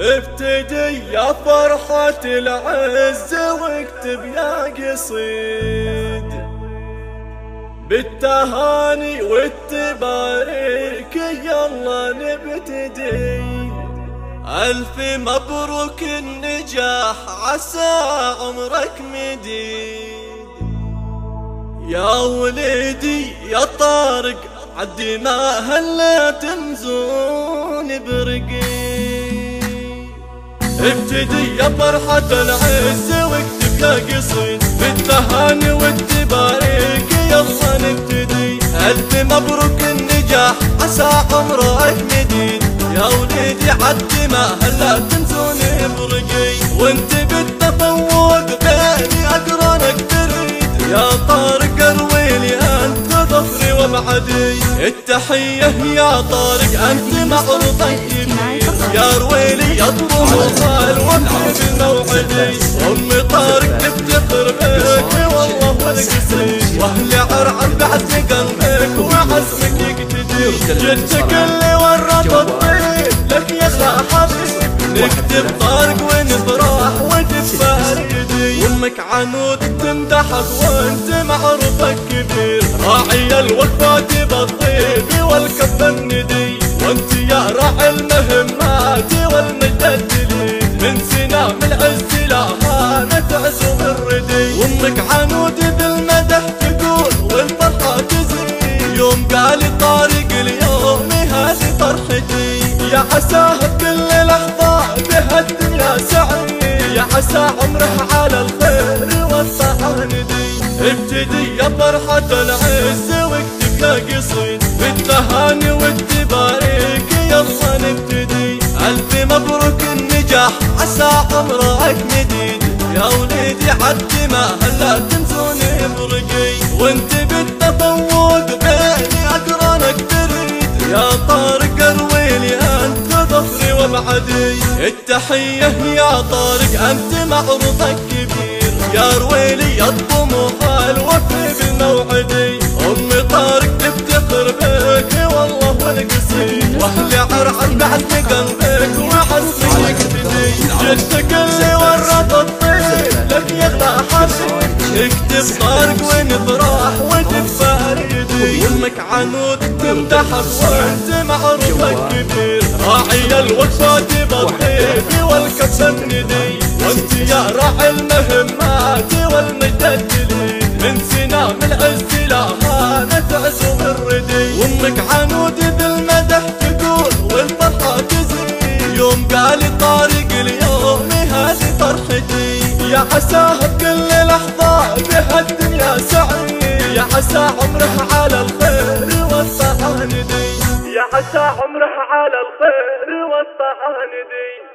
ابتدي يا فرحة العز واكتب يا قصيد بالتهاني والتباريك يلا نبتدي. ألف مبروك النجاح عسى عمرك مديد. يا وليدي يا طارق عدي ما هلا تمزون برقي ابتدي يا فرحة العز واكتب يا قصيد. بالتهاني والتباريك يلا نبتدي. ألف مبروك النجاح عسى عمرك مديد. يا وليدي عدي ما هلا تنسوني برقي وانت بالتفوق بيني أقرانك تريد. يا طارق أرويلي انت ظفري وبعدي التحية يا طارق انت معروضك يا رويلي يا طموح الوفي بالموعدي ام طارق تفتخر بك والله والقصيد واهل عرعر بعد قلبك وعزمك يقتدي جدك اللي ورط الطيب لك يا حبيب نكتب طارق ونفرح وتفارقدي أمك عنود تمدحك وأنت معروفك كبير. راعي الوفات بالطيب والكف الندي. وانت يا راعي المهمات والمجد الجليد من سنام العز لها تعزم الردي. وامك عنود بالمدح تقول والفرحة تزيد يوم قال طارق اليوم هذه فرحتي. يا عساه بكل لحظة بهالدنيا سعيد يا عسى عمره على الخير والطاعة ندي. ابتدي يا فرحة العز واكتب قصيد. بالتهاني والتباريك عمرك مديد يا وليدي عدي ما هلا تنسوني برقي وانت بالتفوق بيني اقرانك تريد يا طارق ارويلي أنت ظفري وبعدي التحية يا طارق أنت معروضك كبير. يا رويلي يا الطموح الوفي بالموعدي ام طارق تفتخر بك والله والقصيد وأهل عرعر بعد قلبك اللي ورط لك يغلى حبيب اكتب طارق ونفرح وتفاردي أمك عنود تمدحك وانت معروفك كبير. راعي الوقفات بالطيب والكف الندي. وانت يا راعي المهمات والمجد الجليد من سنام العز لها تعزم الردي وامك عنود بالمدح تقول والفرحة تزيد. يوم قال طارق اليوم فرحتي يا عساه بكل لحظة بهالدنيا سعيد يا عسى عمره على الخير والطاعة ندي يا عسى عمره على الخير والطاعة ندي